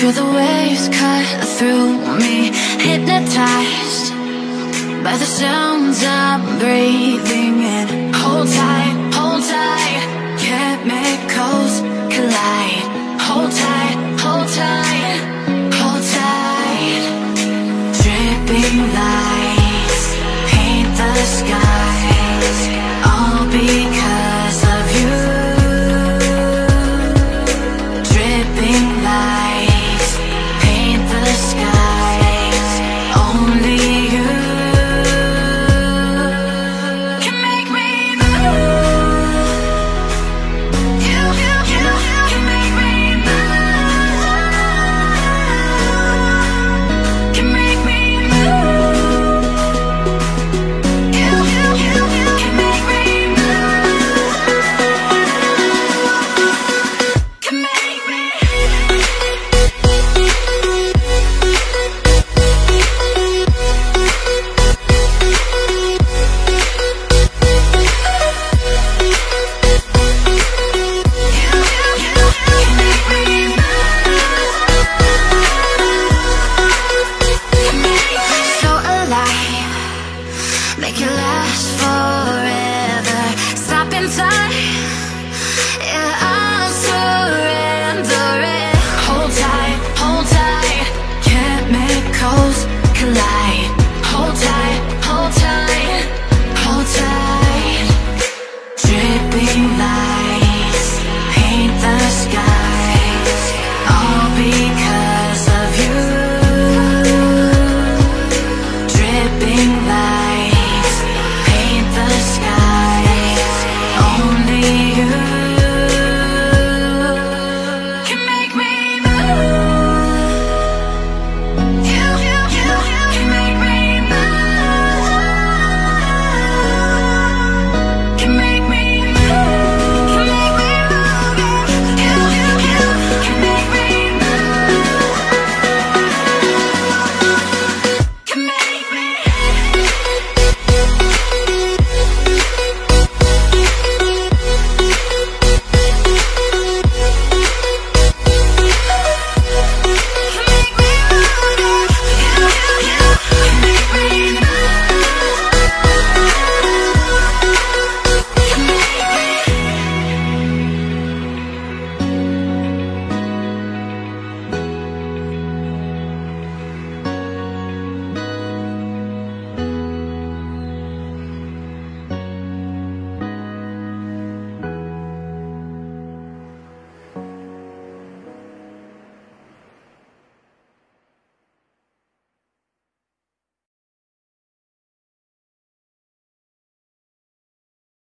Feel the waves cut through me Hypnotized by the sounds I'm forever Stop in time Yeah, I